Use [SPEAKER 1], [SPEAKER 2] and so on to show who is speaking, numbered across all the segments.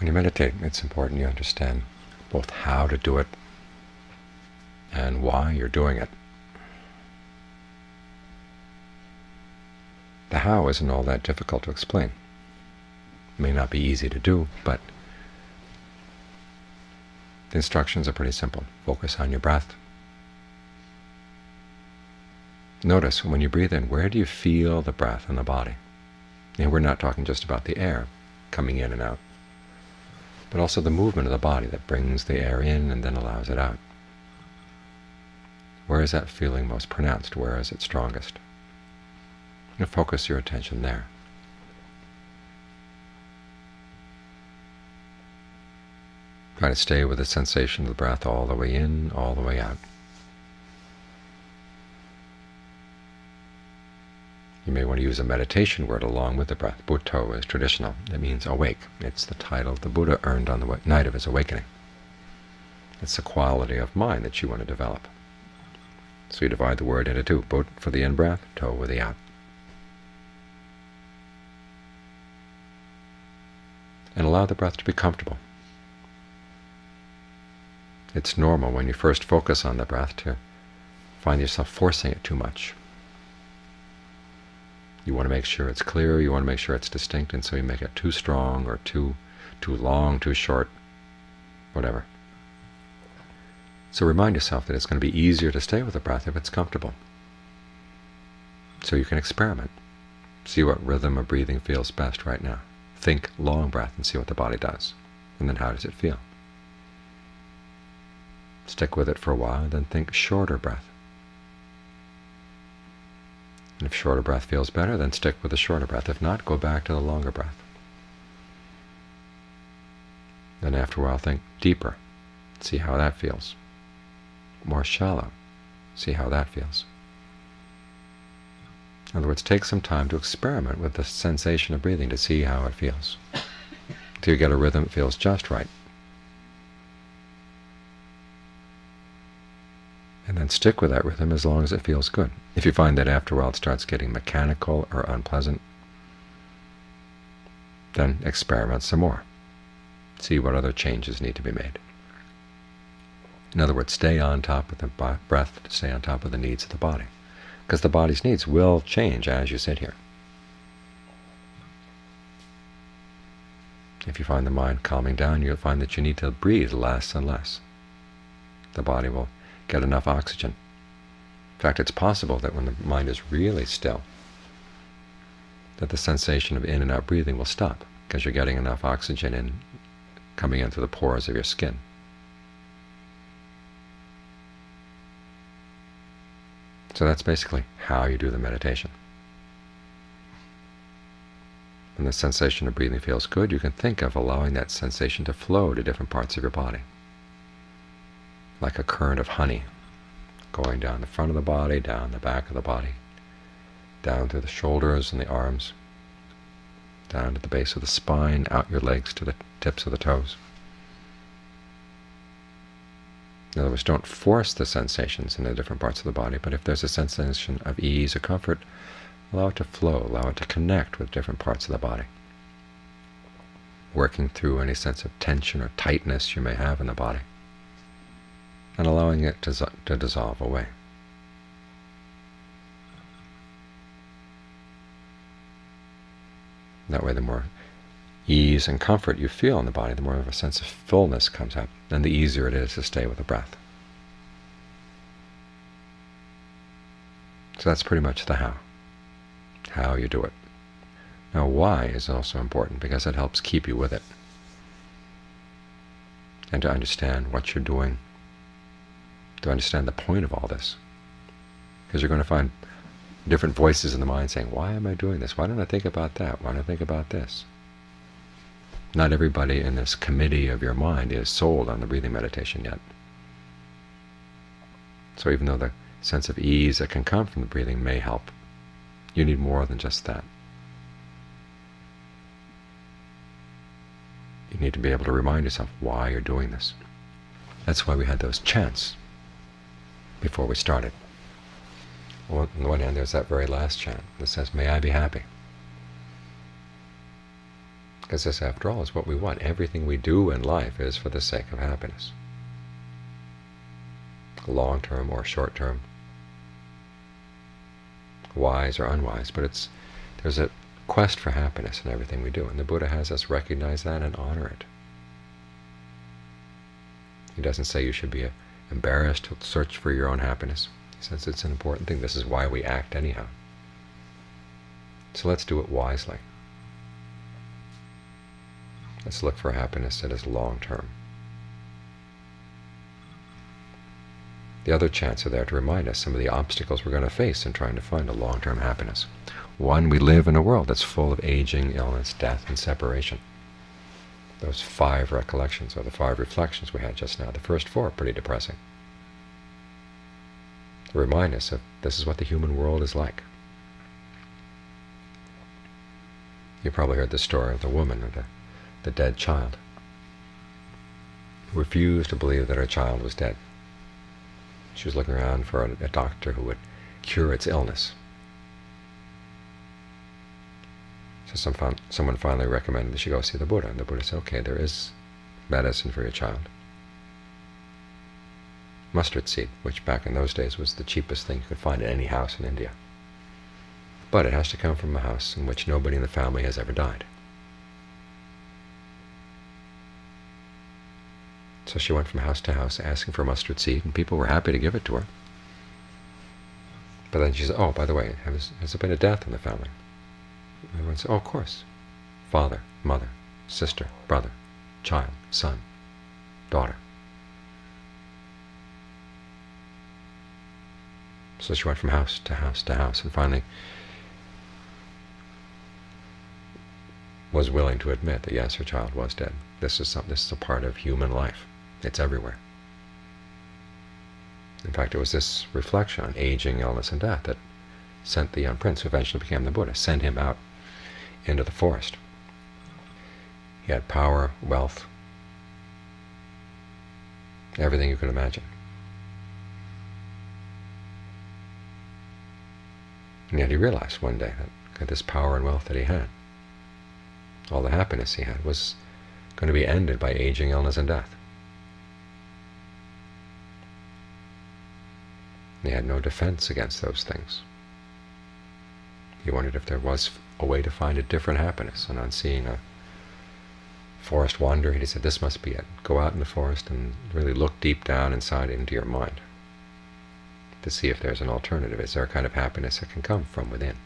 [SPEAKER 1] When you meditate, it's important you understand both how to do it and why you're doing it. The how isn't all that difficult to explain. It may not be easy to do, but the instructions are pretty simple. Focus on your breath. Notice when you breathe in, where do you feel the breath in the body? And we're not talking just about the air coming in and out, but also the movement of the body that brings the air in and then allows it out. Where is that feeling most pronounced? Where is it strongest? And focus your attention there. Try to stay with the sensation of the breath all the way in, all the way out. You may want to use a meditation word along with the breath. Buddho is traditional. It means awake. It's the title the Buddha earned on the night of his awakening. It's the quality of mind that you want to develop. So you divide the word into two, Bud for the in-breath, Dho for the out. And allow the breath to be comfortable. It's normal when you first focus on the breath to find yourself forcing it too much. You want to make sure it's clear, you want to make sure it's distinct, and so you make it too strong or too too long, too short, whatever. So remind yourself that it's going to be easier to stay with the breath if it's comfortable. So you can experiment. See what rhythm of breathing feels best right now. Think long breath and see what the body does. And then how does it feel? Stick with it for a while, then think shorter breath. And if shorter breath feels better, then stick with the shorter breath. If not, go back to the longer breath. Then after a while, think deeper. See how that feels. More shallow. See how that feels. In other words, take some time to experiment with the sensation of breathing to see how it feels. Till you get a rhythm that feels just right. And then stick with that rhythm as long as it feels good. If you find that after a while it starts getting mechanical or unpleasant, then experiment some more. See what other changes need to be made. In other words, stay on top of the breath, stay on top of the needs of the body, because the body's needs will change as you sit here. If you find the mind calming down, you'll find that you need to breathe less and less. The body will get enough oxygen. In fact, it's possible that when the mind is really still, that the sensation of in and out breathing will stop because you're getting enough oxygen in coming into the pores of your skin. So that's basically how you do the meditation. When the sensation of breathing feels good, you can think of allowing that sensation to flow to different parts of your body like a current of honey going down the front of the body, down the back of the body, down through the shoulders and the arms, down to the base of the spine, out your legs to the tips of the toes. In other words, don't force the sensations in the different parts of the body, but if there's a sensation of ease or comfort, allow it to flow, allow it to connect with different parts of the body, working through any sense of tension or tightness you may have in the body and allowing it to, to dissolve away. That way the more ease and comfort you feel in the body, the more of a sense of fullness comes up, and the easier it is to stay with the breath. So that's pretty much the how, how you do it. Now why is also important because it helps keep you with it and to understand what you're doing to understand the point of all this. Because you're going to find different voices in the mind saying, why am I doing this? Why don't I think about that? Why don't I think about this? Not everybody in this committee of your mind is sold on the breathing meditation yet. So even though the sense of ease that can come from the breathing may help, you need more than just that. You need to be able to remind yourself why you're doing this. That's why we had those chants before we started. on the one hand, there's that very last chant that says, May I be happy. Because this, after all, is what we want. Everything we do in life is for the sake of happiness. Long term or short term. Wise or unwise. But it's there's a quest for happiness in everything we do. And the Buddha has us recognize that and honor it. He doesn't say you should be embarrassed to search for your own happiness. He says it's an important thing. This is why we act anyhow. So let's do it wisely. Let's look for happiness that is long-term. The other chants are there to remind us some of the obstacles we're going to face in trying to find a long-term happiness. One, we live in a world that's full of aging, illness, death, and separation. Those five recollections, or the five reflections we had just now, the first four are pretty depressing. Remind us of this is what the human world is like. You probably heard the story of the woman or the, the dead child who refused to believe that her child was dead. She was looking around for a, a doctor who would cure its illness. So some, someone finally recommended that she go see the Buddha. And the Buddha said, okay, there is medicine for your child. Mustard seed, which back in those days was the cheapest thing you could find in any house in India. But it has to come from a house in which nobody in the family has ever died. So she went from house to house asking for mustard seed, and people were happy to give it to her. But then she said, oh, by the way, has, has there been a death in the family? Everyone said, oh, of course. Father, mother, sister, brother, child, son, daughter. So she went from house to house to house, and finally was willing to admit that yes, her child was dead. This is some, this is a part of human life. It's everywhere. In fact, it was this reflection on aging, illness, and death that sent the young prince, who eventually became the Buddha, sent him out into the forest. He had power, wealth, everything you could imagine. And yet he realized one day that this power and wealth that he had, all the happiness he had, was going to be ended by aging, illness, and death. He had no defense against those things. He wondered if there was a way to find a different happiness. And on seeing a forest wander, he said, this must be it. Go out in the forest and really look deep down inside into your mind to see if there's an alternative. Is there a kind of happiness that can come from within?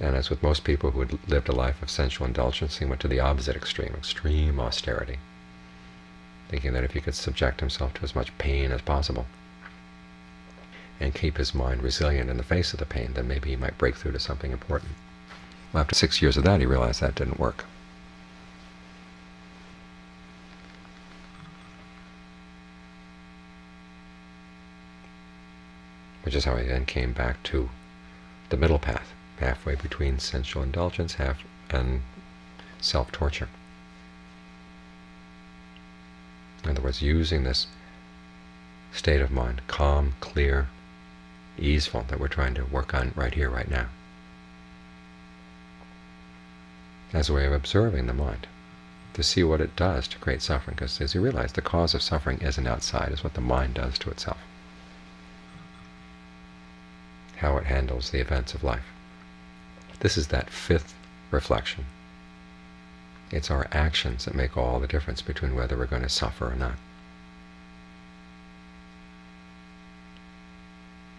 [SPEAKER 1] And as with most people who had lived a life of sensual indulgence, he went to the opposite extreme, extreme austerity, thinking that if he could subject himself to as much pain as possible, and keep his mind resilient in the face of the pain, then maybe he might break through to something important. Well, after six years of that, he realized that didn't work. Which is how he then came back to the middle path, halfway between sensual indulgence half and self-torture. In other words, using this state of mind, calm, clear, easeful that we're trying to work on right here, right now, as a way of observing the mind, to see what it does to create suffering. Because as you realize, the cause of suffering isn't outside, it's what the mind does to itself, how it handles the events of life. This is that fifth reflection. It's our actions that make all the difference between whether we're going to suffer or not.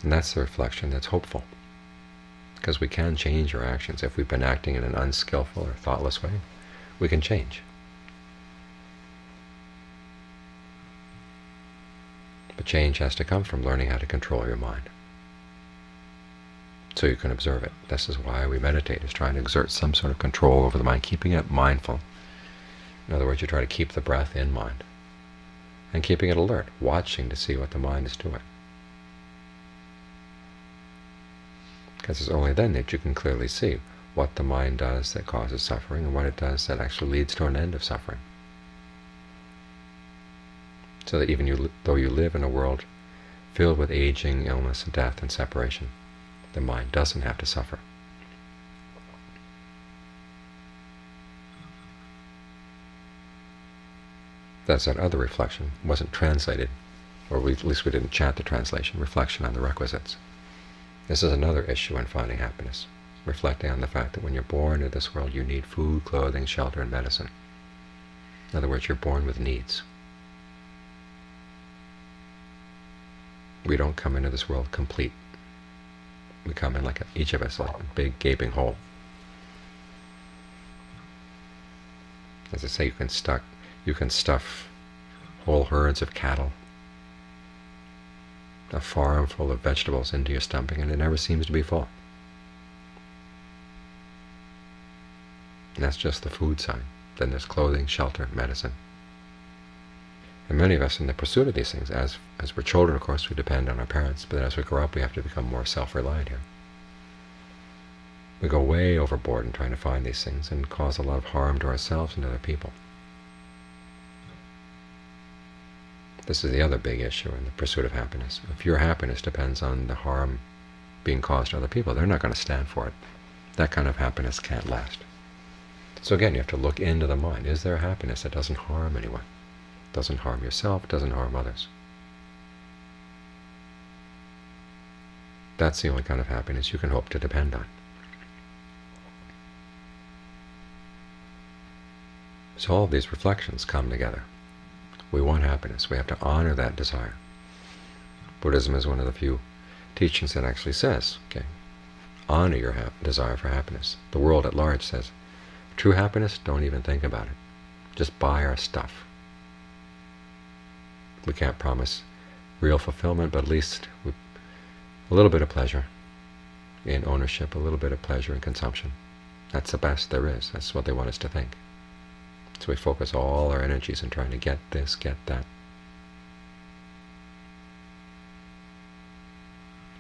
[SPEAKER 1] And that's the reflection that's hopeful. Because we can change our actions. If we've been acting in an unskillful or thoughtless way, we can change. But change has to come from learning how to control your mind. So you can observe it. This is why we meditate, is trying to exert some sort of control over the mind, keeping it mindful. In other words, you try to keep the breath in mind and keeping it alert, watching to see what the mind is doing. because it's only then that you can clearly see what the mind does that causes suffering and what it does that actually leads to an end of suffering. So that even you, though you live in a world filled with aging, illness, death and separation, the mind doesn't have to suffer. That's that other reflection wasn't translated, or we, at least we didn't chant the translation, reflection on the requisites. This is another issue in finding happiness, reflecting on the fact that when you're born into this world, you need food, clothing, shelter, and medicine. In other words, you're born with needs. We don't come into this world complete. We come in like a, each of us like a big gaping hole. As I say, you can stuck, you can stuff whole herds of cattle, a farm full of vegetables into your stomach, and it never seems to be full. And that's just the food side. Then there's clothing, shelter, medicine. And many of us, in the pursuit of these things, as as we're children, of course, we depend on our parents, but as we grow up, we have to become more self-reliant here. We go way overboard in trying to find these things and cause a lot of harm to ourselves and other people. This is the other big issue in the pursuit of happiness. If your happiness depends on the harm being caused to other people, they're not going to stand for it. That kind of happiness can't last. So again, you have to look into the mind. Is there happiness that doesn't harm anyone? Doesn't harm yourself, doesn't harm others? That's the only kind of happiness you can hope to depend on. So all these reflections come together. We want happiness. We have to honor that desire. Buddhism is one of the few teachings that actually says, okay, honor your desire for happiness. The world at large says, true happiness, don't even think about it. Just buy our stuff. We can't promise real fulfillment, but at least a little bit of pleasure in ownership, a little bit of pleasure in consumption. That's the best there is. That's what they want us to think. So we focus all our energies in trying to get this, get that.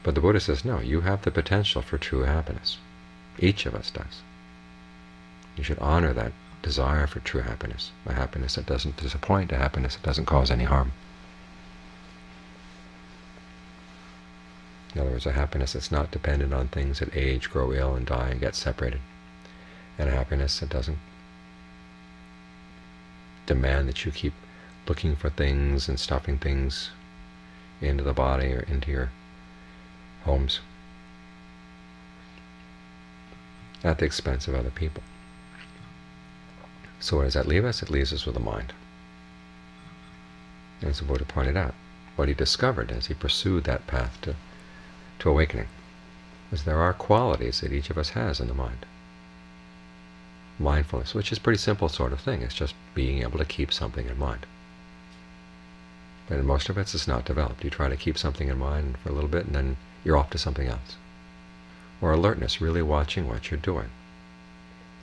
[SPEAKER 1] But the Buddha says, no, you have the potential for true happiness. Each of us does. You should honor that desire for true happiness, a happiness that doesn't disappoint, a happiness that doesn't cause any harm. In other words, a happiness that's not dependent on things that age, grow ill, and die and get separated, and a happiness that doesn't demand that you keep looking for things and stuffing things into the body or into your homes at the expense of other people. So where does that leave us? It leaves us with the mind. As the Buddha pointed out, what he discovered as he pursued that path to, to awakening is there are qualities that each of us has in the mind mindfulness, which is pretty simple sort of thing. It's just being able to keep something in mind. But in most of it, it's not developed. You try to keep something in mind for a little bit, and then you're off to something else. Or alertness, really watching what you're doing.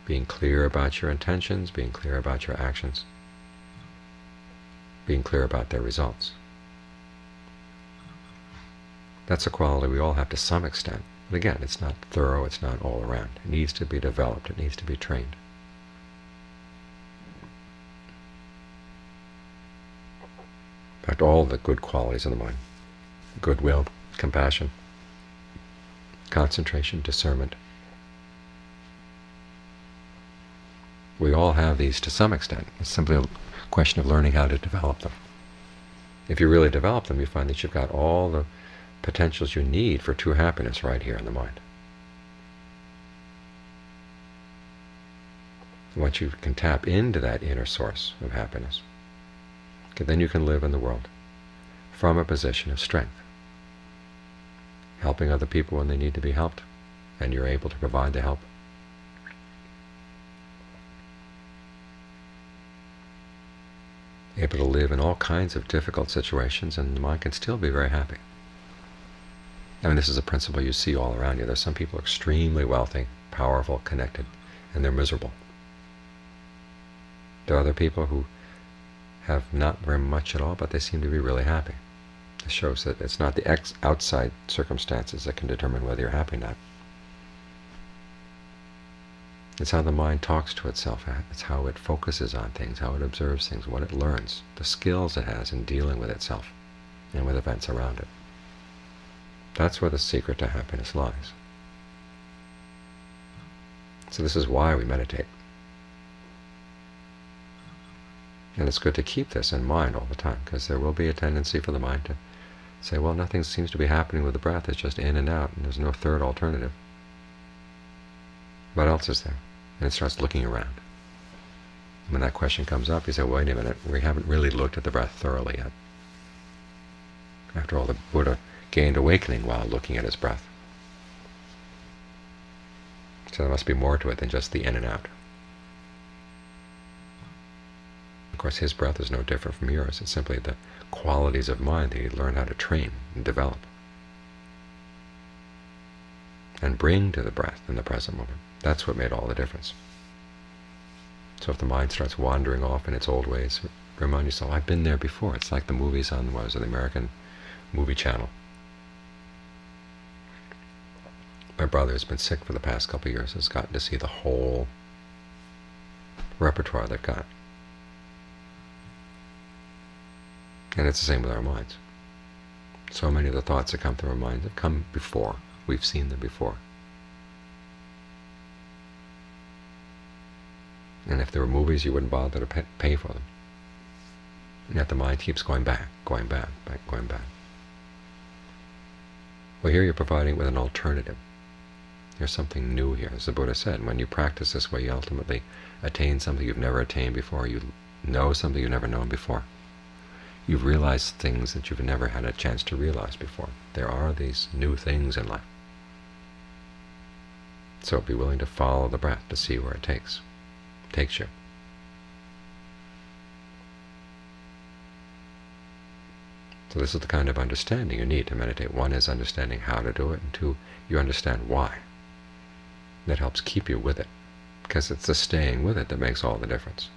[SPEAKER 1] Being clear about your intentions, being clear about your actions, being clear about their results. That's a quality we all have to some extent. But again, it's not thorough, it's not all around. It needs to be developed, it needs to be trained. In fact, all the good qualities of the mind, goodwill, compassion, concentration, discernment, we all have these to some extent. It's simply a question of learning how to develop them. If you really develop them, you find that you've got all the potentials you need for true happiness right here in the mind. Once you can tap into that inner source of happiness, then you can live in the world from a position of strength, helping other people when they need to be helped, and you're able to provide the help. Able to live in all kinds of difficult situations, and the mind can still be very happy. I mean, this is a principle you see all around you. There's some people extremely wealthy, powerful, connected, and they're miserable. There are other people who have not very much at all, but they seem to be really happy. It shows that it's not the outside circumstances that can determine whether you're happy or not. It's how the mind talks to itself. It's how it focuses on things, how it observes things, what it learns, the skills it has in dealing with itself and with events around it. That's where the secret to happiness lies. So this is why we meditate. And it's good to keep this in mind all the time because there will be a tendency for the mind to say, well, nothing seems to be happening with the breath. It's just in and out, and there's no third alternative. What else is there? And it starts looking around. When that question comes up, you say, wait a minute, we haven't really looked at the breath thoroughly yet. After all, the Buddha gained awakening while looking at his breath. So there must be more to it than just the in and out. Of course, his breath is no different from yours. It's simply the qualities of mind that you learn how to train and develop and bring to the breath in the present moment. That's what made all the difference. So if the mind starts wandering off in its old ways, remind yourself, I've been there before. It's like the movies on, what was it, the American movie channel. My brother has been sick for the past couple of years, has gotten to see the whole repertoire they've got. And it's the same with our minds. So many of the thoughts that come through our minds have come before. We've seen them before. And if there were movies, you wouldn't bother to pay for them. And yet the mind keeps going back, going back, back, going back. Well, here you're providing with an alternative. There's something new here. As the Buddha said, when you practice this way, you ultimately attain something you've never attained before. You know something you've never known before. You've realized things that you've never had a chance to realize before. There are these new things in life. So be willing to follow the breath to see where it takes takes you. So this is the kind of understanding you need to meditate. One is understanding how to do it, and two, you understand why. That helps keep you with it, because it's the staying with it that makes all the difference.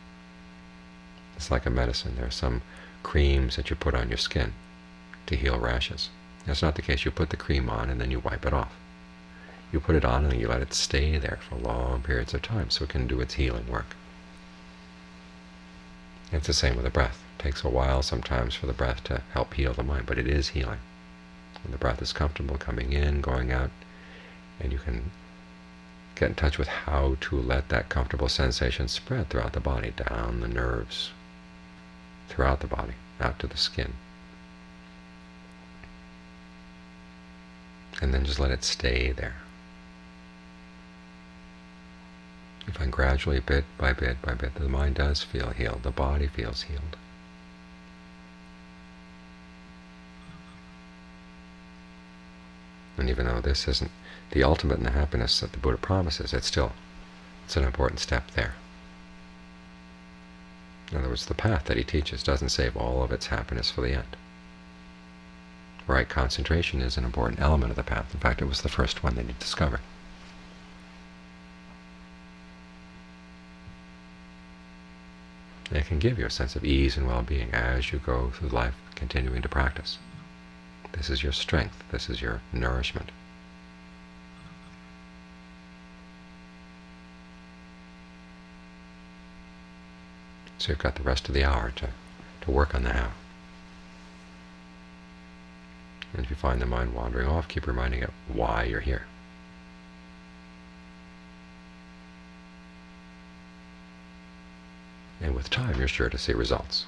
[SPEAKER 1] It's like a medicine. There are some creams that you put on your skin to heal rashes. That's not the case. You put the cream on and then you wipe it off. You put it on and you let it stay there for long periods of time so it can do its healing work. It's the same with the breath. It takes a while sometimes for the breath to help heal the mind, but it is healing. When the breath is comfortable coming in, going out, and you can get in touch with how to let that comfortable sensation spread throughout the body, down the nerves, throughout the body, out to the skin. And then just let it stay there. You find gradually, bit by bit by bit, the mind does feel healed, the body feels healed. And even though this isn't the ultimate in the happiness that the Buddha promises, it's still it's an important step there. In other words, the path that he teaches doesn't save all of its happiness for the end. Right concentration is an important element of the path. In fact, it was the first one that he discovered. It can give you a sense of ease and well-being as you go through life continuing to practice. This is your strength. This is your nourishment. So you've got the rest of the hour to, to work on the how. And if you find the mind wandering off, keep reminding it why you're here. and with time you're sure to see results.